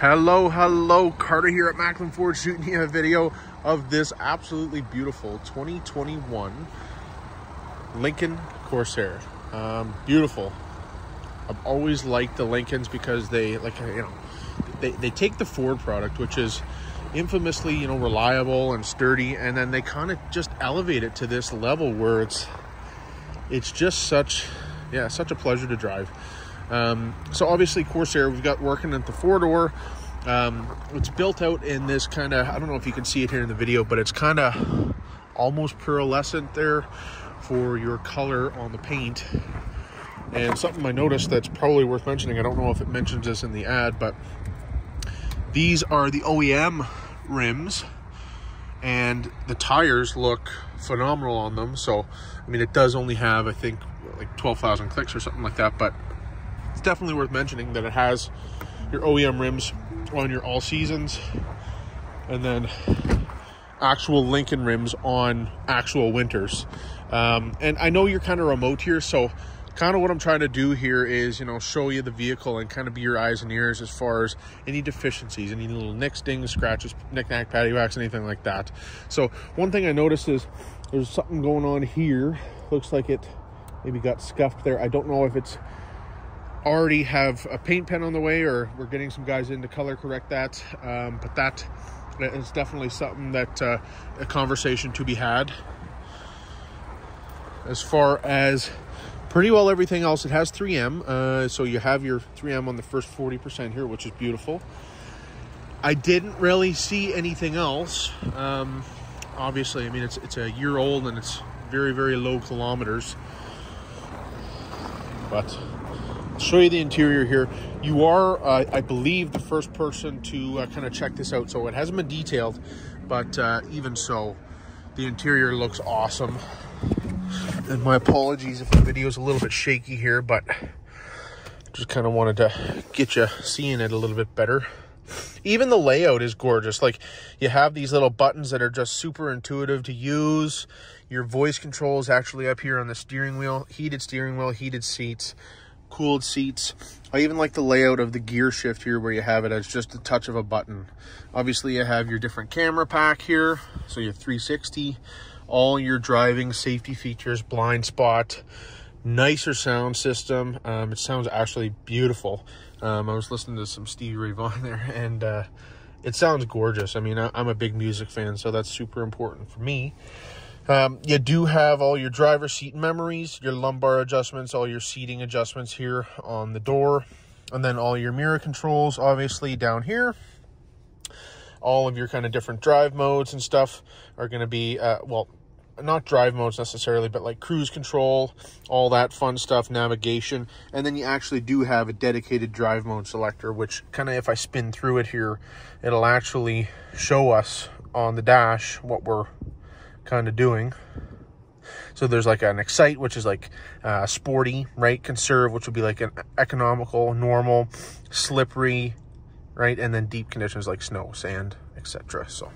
Hello, hello, Carter here at Maclin Ford shooting you a video of this absolutely beautiful 2021 Lincoln Corsair. Um, beautiful. I've always liked the Lincolns because they, like, you know, they, they take the Ford product, which is infamously, you know, reliable and sturdy, and then they kind of just elevate it to this level where it's, it's just such, yeah, such a pleasure to drive. Um, so obviously Corsair, we've got working at the four door. Um, it's built out in this kind of, I don't know if you can see it here in the video, but it's kind of almost pearlescent there for your color on the paint. And something I noticed that's probably worth mentioning, I don't know if it mentions this in the ad, but these are the OEM rims and the tires look phenomenal on them. So, I mean, it does only have, I think, like 12,000 clicks or something like that, but it's definitely worth mentioning that it has your OEM rims on your all seasons and then actual Lincoln rims on actual winters. Um, and I know you're kind of remote here, so kind of what I'm trying to do here is, you know, show you the vehicle and kind of be your eyes and ears as far as any deficiencies, any little nicks, dings, scratches, knick-knack, paddywhacks, anything like that. So one thing I noticed is there's something going on here. Looks like it maybe got scuffed there. I don't know if it's already have a paint pen on the way or we're getting some guys in to color correct that. Um, but that is definitely something that uh, a conversation to be had. As far as pretty well everything else it has 3m uh, so you have your 3m on the first 40% here which is beautiful. I didn't really see anything else. Um, obviously i mean it's it's a year old and it's very very low kilometers. But show you the interior here. You are, uh, I believe, the first person to uh, kind of check this out. So it hasn't been detailed, but uh, even so, the interior looks awesome. And my apologies if the video is a little bit shaky here, but just kind of wanted to get you seeing it a little bit better. Even the layout is gorgeous. Like you have these little buttons that are just super intuitive to use. Your voice control is actually up here on the steering wheel, heated steering wheel, heated seats cooled seats. I even like the layout of the gear shift here where you have it as just a touch of a button. Obviously you have your different camera pack here. So your 360, all your driving safety features, blind spot, nicer sound system. Um, it sounds actually beautiful. Um, I was listening to some Stevie Ray Vaughan there and uh, it sounds gorgeous. I mean, I, I'm a big music fan, so that's super important for me. Um, you do have all your driver seat memories, your lumbar adjustments, all your seating adjustments here on the door, and then all your mirror controls, obviously, down here. All of your kind of different drive modes and stuff are going to be, uh, well, not drive modes necessarily, but like cruise control, all that fun stuff, navigation. And then you actually do have a dedicated drive mode selector, which kind of, if I spin through it here, it'll actually show us on the dash what we're kind of doing. So there's like an excite, which is like uh, sporty, right? Conserve, which would be like an economical, normal, slippery, right? And then deep conditions like snow, sand, etc. So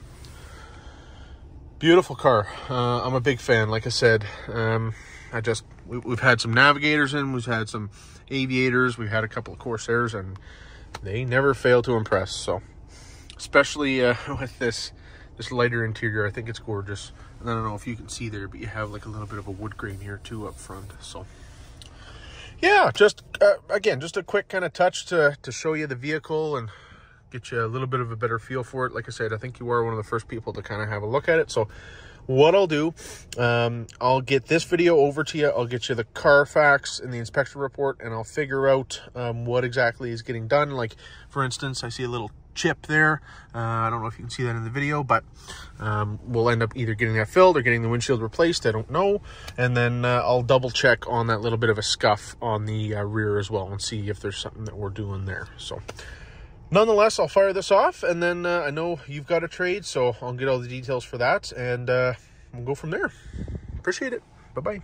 beautiful car. Uh, I'm a big fan. Like I said, um, I just we, have had some navigators in, we've had some aviators, we've had a couple of Corsairs, and they never fail to impress. So especially uh, with this this lighter interior, I think it's gorgeous. And I don't know if you can see there, but you have like a little bit of a wood grain here too up front. So yeah, just uh, again, just a quick kind of touch to, to show you the vehicle and get you a little bit of a better feel for it. Like I said, I think you are one of the first people to kind of have a look at it. So what I'll do, um, I'll get this video over to you. I'll get you the Carfax and the inspection report, and I'll figure out um, what exactly is getting done. Like, for instance, I see a little chip there. Uh, I don't know if you can see that in the video, but um, we'll end up either getting that filled or getting the windshield replaced. I don't know. And then uh, I'll double check on that little bit of a scuff on the uh, rear as well and see if there's something that we're doing there. So nonetheless, I'll fire this off and then uh, I know you've got a trade, so I'll get all the details for that and uh, we'll go from there. Appreciate it. Bye-bye.